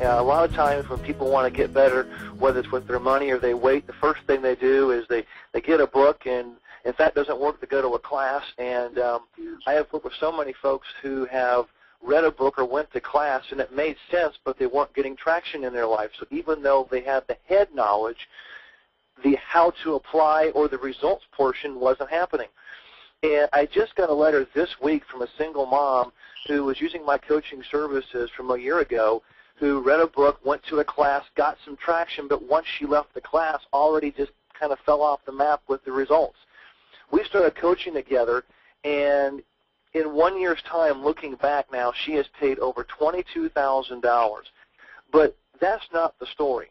Uh, a lot of times when people want to get better, whether it's with their money or they wait, the first thing they do is they, they get a book and if that doesn't work, they go to a class. And um, I have worked with so many folks who have read a book or went to class and it made sense, but they weren't getting traction in their life. So even though they had the head knowledge, the how to apply or the results portion wasn't happening. And I just got a letter this week from a single mom who was using my coaching services from a year ago who read a book, went to a class, got some traction, but once she left the class, already just kind of fell off the map with the results. We started coaching together, and in one year's time, looking back now, she has paid over $22,000. But that's not the story.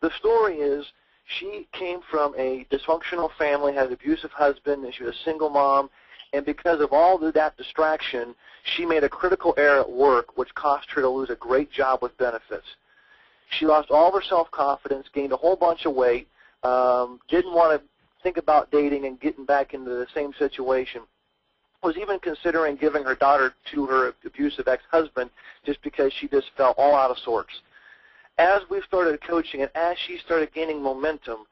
The story is she came from a dysfunctional family, had an abusive husband, and she was a single mom. And because of all of that distraction, she made a critical error at work, which cost her to lose a great job with benefits. She lost all of her self-confidence, gained a whole bunch of weight, um, didn't want to think about dating and getting back into the same situation. Was even considering giving her daughter to her abusive ex-husband just because she just felt all out of sorts as we started coaching and as she started gaining momentum,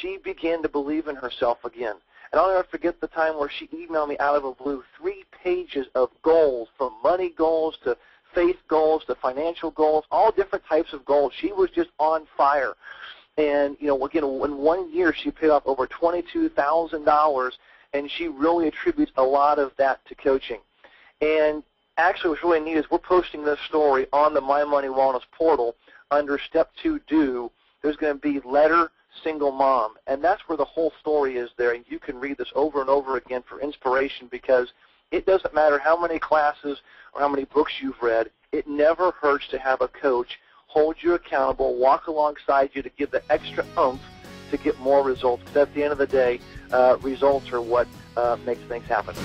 she began to believe in herself again. And I'll never forget the time where she emailed me out of the blue three pages of goals, from money goals to faith goals to financial goals, all different types of goals. She was just on fire. And, you know, again, in one year she paid off over $22,000, and she really attributes a lot of that to coaching. And actually what's really neat is we're posting this story on the My Money Wellness portal under step two do, there's going to be letter single mom. And that's where the whole story is there. And you can read this over and over again for inspiration because it doesn't matter how many classes or how many books you've read. It never hurts to have a coach hold you accountable, walk alongside you to give the extra oomph to get more results. Because at the end of the day, uh, results are what uh, makes things happen.